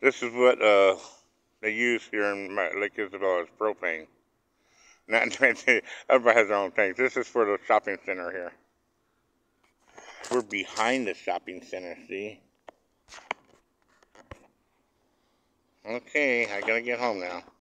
This is what uh, they use here in Lake Isabel is propane. Not everybody has their own tanks. This is for the shopping center here. We're behind the shopping center, see? Okay, I gotta get home now.